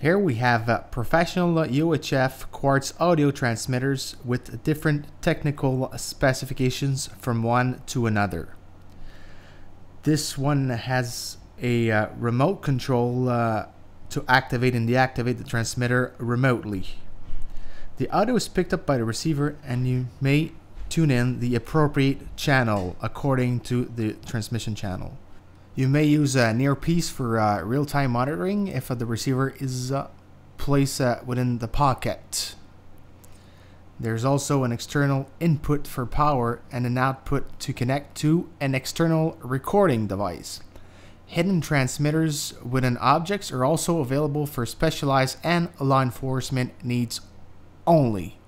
Here we have uh, professional UHF quartz audio transmitters with different technical specifications from one to another. This one has a uh, remote control uh, to activate and deactivate the transmitter remotely. The audio is picked up by the receiver and you may tune in the appropriate channel according to the transmission channel. You may use an earpiece for uh, real-time monitoring if uh, the receiver is uh, placed uh, within the pocket. There's also an external input for power and an output to connect to an external recording device. Hidden transmitters within objects are also available for specialized and law enforcement needs only.